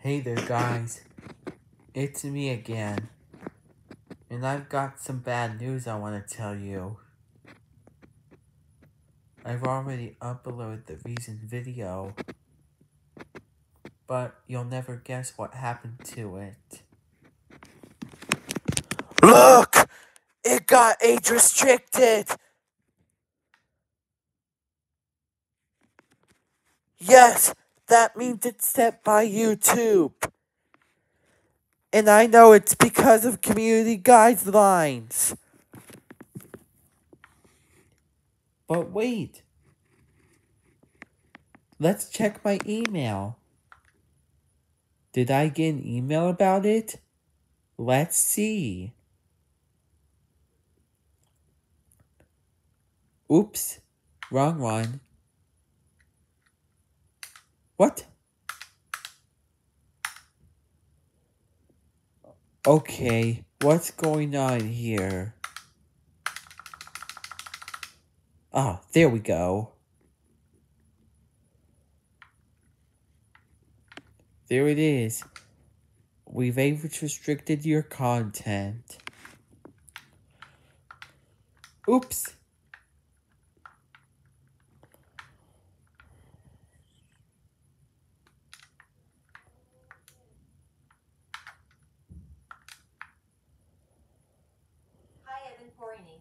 Hey there, guys. It's me again. And I've got some bad news I want to tell you. I've already uploaded the recent video, but you'll never guess what happened to it. Look! It got age restricted! Yes, that means it's set by YouTube. And I know it's because of community guidelines. But wait. Let's check my email. Did I get an email about it? Let's see. Oops, wrong one. What? Okay, what's going on here? Ah, there we go. There it is. We've age restricted your content. Oops. Hi, Evan Porrini.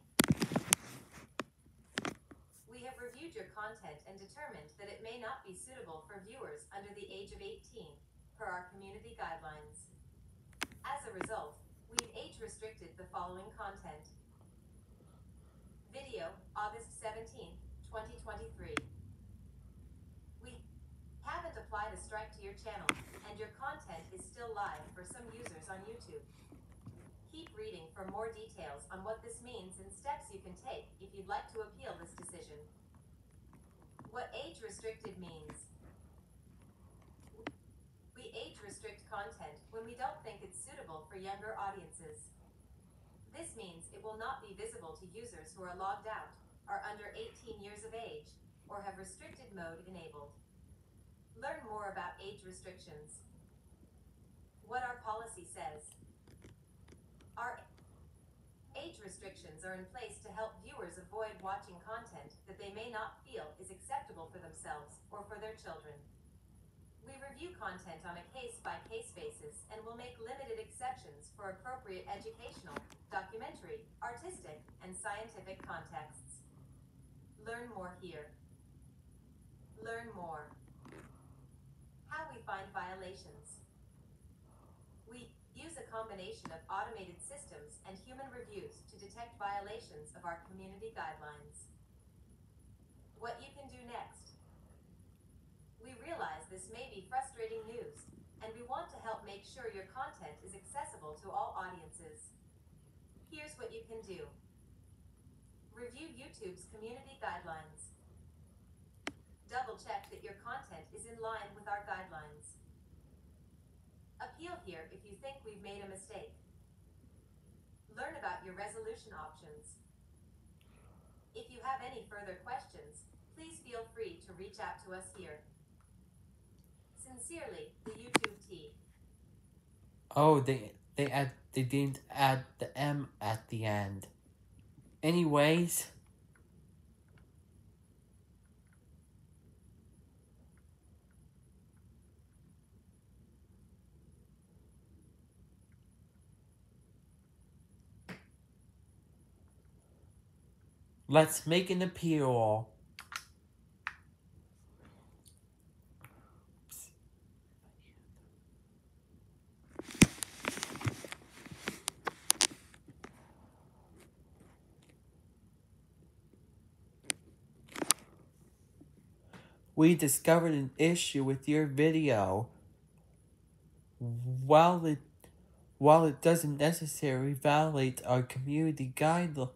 We have reviewed your content and determined that it may not be suitable for viewers under the age of 18, per our community guidelines. As a result, we've age restricted the following content. Video, August 17, 2023. We haven't applied a strike to your channel, and your content is still live for some users on YouTube. Keep reading for more details on what this means and steps you can take if you'd like to appeal this decision. What age restricted means. We age restrict content when we don't think it's suitable for younger audiences. This means it will not be visible to users who are logged out, are under 18 years of age, or have restricted mode enabled. Learn more about age restrictions. What our policy says. Our age restrictions are in place to help viewers avoid watching content that they may not feel is acceptable for themselves or for their children. We review content on a case by case basis and will make limited exceptions for appropriate educational, documentary, artistic, and scientific contexts. Learn more here. Learn more. How we find violations. A combination of automated systems and human reviews to detect violations of our community guidelines. What you can do next. We realize this may be frustrating news, and we want to help make sure your content is accessible to all audiences. Here's what you can do. Review YouTube's community guidelines. Double check that your content is in line with our guidelines. Appeal here if you think we've made a mistake. Learn about your resolution options. If you have any further questions, please feel free to reach out to us here. Sincerely, the YouTube team. Oh, they they add they didn't add the M at the end. Anyways, let's make an appeal. We discovered an issue with your video. While it while it doesn't necessarily violate our community guidelines,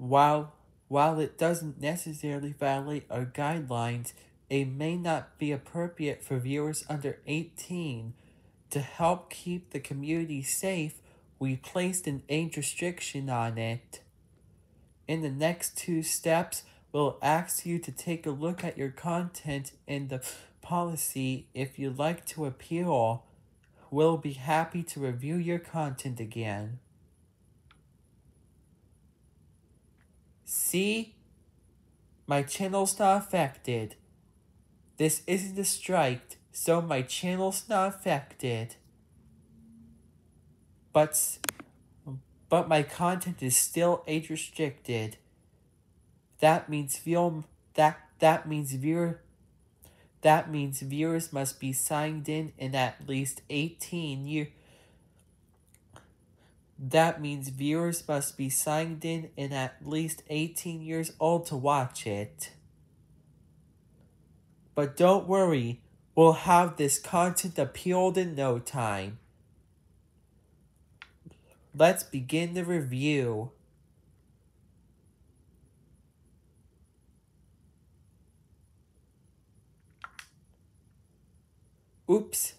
while while it doesn't necessarily violate our guidelines, it may not be appropriate for viewers under 18. To help keep the community safe, we placed an age restriction on it. In the next two steps, we'll ask you to take a look at your content and the policy if you'd like to appeal. We'll be happy to review your content again. See? My channel's not affected. This isn't a strike, so my channel's not affected. But but my content is still age restricted. That means view that that means viewer that means viewers must be signed in in at least 18 years. That means viewers must be signed in and at least 18 years old to watch it. But don't worry, we'll have this content appealed in no time. Let's begin the review. Oops.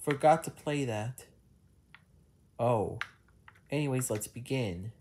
Forgot to play that. Oh. Anyways, let's begin.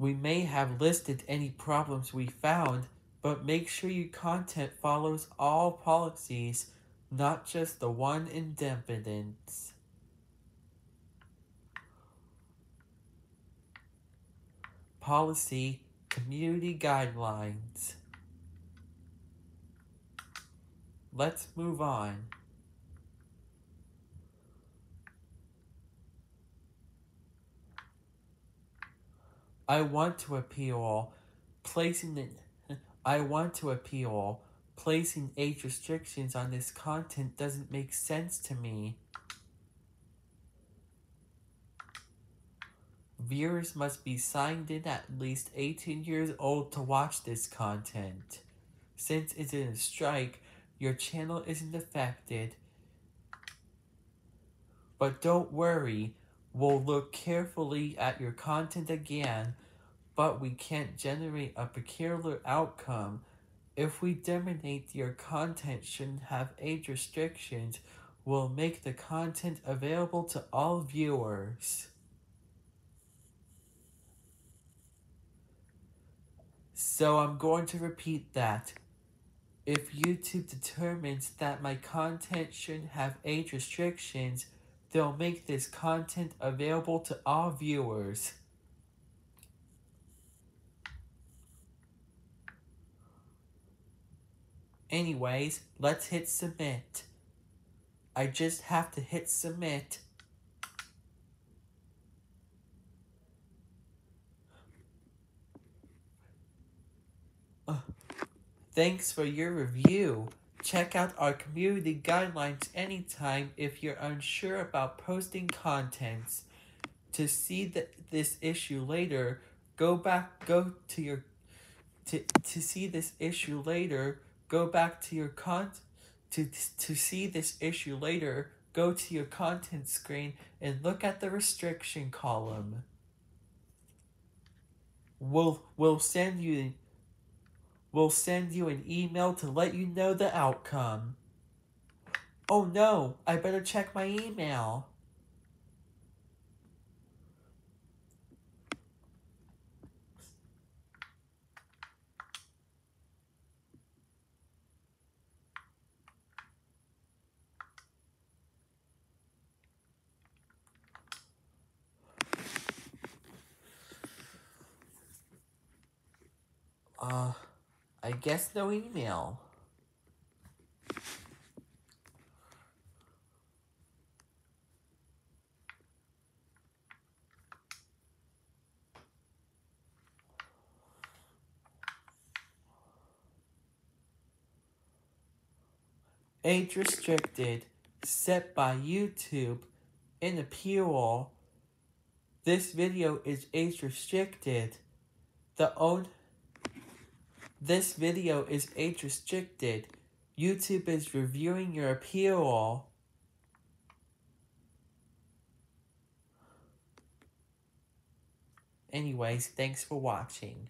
We may have listed any problems we found, but make sure your content follows all policies, not just the one in Dependence. Policy Community Guidelines. Let's move on. I want to appeal placing I want to appeal placing age restrictions on this content doesn't make sense to me. Viewers must be signed in at least 18 years old to watch this content. Since it's in a strike, your channel isn't affected. But don't worry, We'll look carefully at your content again, but we can't generate a peculiar outcome. If we determinate your content shouldn't have age restrictions, we'll make the content available to all viewers. So I'm going to repeat that. If YouTube determines that my content shouldn't have age restrictions, they'll make this content available to all viewers. Anyways, let's hit submit. I just have to hit submit. Thanks for your review. Check out our community guidelines anytime if you're unsure about posting contents. To see the, this issue later, go back go to your to to see this issue later, go back to your con to to see this issue later, go to your content screen and look at the restriction column. We'll we'll send you We'll send you an email to let you know the outcome. Oh no, I better check my email. Uh... I guess no email. Age restricted, set by YouTube in appeal. This video is age restricted. The old this video is age restricted. YouTube is reviewing your appeal. Anyways, thanks for watching.